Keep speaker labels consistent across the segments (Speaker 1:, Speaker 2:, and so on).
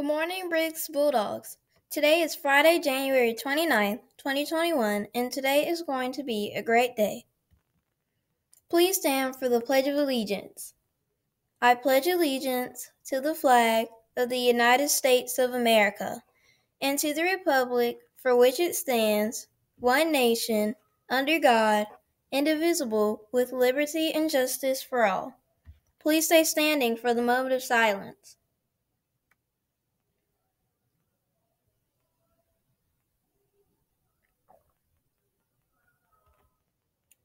Speaker 1: Good morning, Briggs Bulldogs. Today is Friday, January 29th, 2021, and today is going to be a great day. Please stand for the Pledge of Allegiance. I pledge allegiance to the flag of the United States of America and to the Republic for which it stands, one nation, under God, indivisible, with liberty and justice for all. Please stay standing for the moment of silence.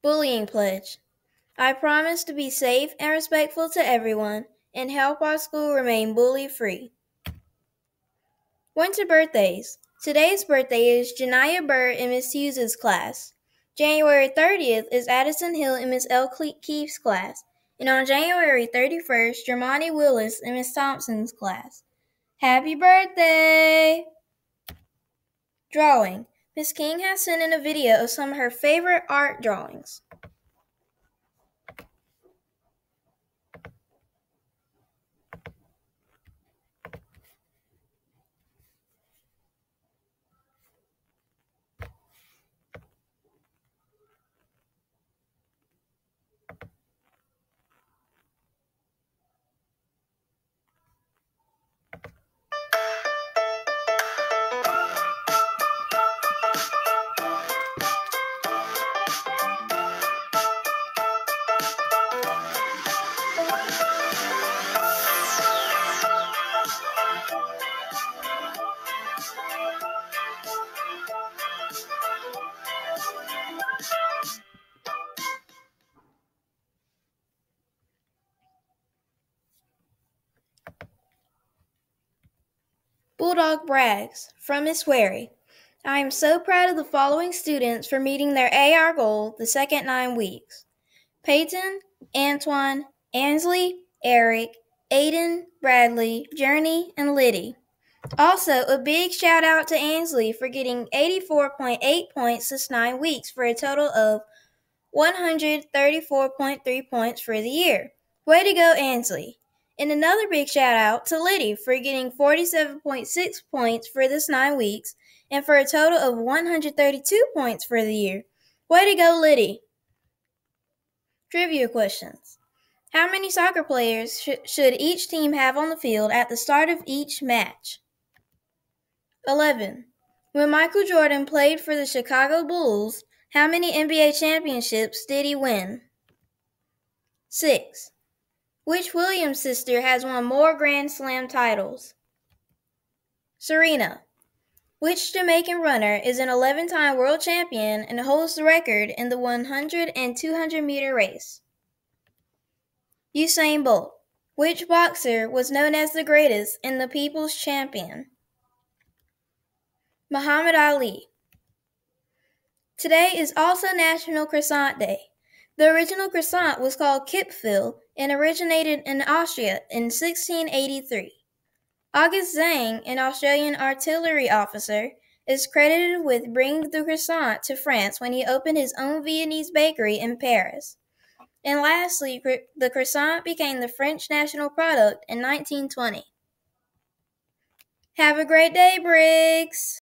Speaker 1: Bullying Pledge. I promise to be safe and respectful to everyone and help our school remain bully free. Winter birthdays. Today's birthday is Janiyah Burr in Miss Hughes's class. January 30th is Addison Hill in Miss L. Keefe's class. And on January 31st, Germani Willis in Miss Thompson's class. Happy birthday! Drawing. Miss King has sent in a video of some of her favorite art drawings. Bulldog brags from Miss Wary. I am so proud of the following students for meeting their AR goal the second nine weeks Peyton, Antoine, Ansley, Eric, Aiden, Bradley, Journey, and Liddy. Also, a big shout out to Ansley for getting 84.8 points this nine weeks for a total of 134.3 points for the year. Way to go, Ansley! And another big shout out to Liddy for getting 47.6 points for this nine weeks and for a total of 132 points for the year. Way to go, Liddy! Trivia questions. How many soccer players sh- should each team have on the field at the start of each match? 11. When Michael Jordan played for the Chicago Bulls, how many NBA championships did he win? 6. Which Williams sister has won more Grand Slam titles? Serena. Which Jamaican runner is an 11 time world champion and holds the record in the 100 and 200 meter race? Usain Bolt. Which boxer was known as the greatest and the people's champion? Muhammad Ali. Today is also National Croissant Day. The original croissant was called Kipfel and originated in Austria in 1683. August Zang, an Australian artillery officer, is credited with bringing the croissant to France when he opened his own Viennese bakery in Paris. And lastly, the croissant became the French national product in 1920. Have a great day, Briggs!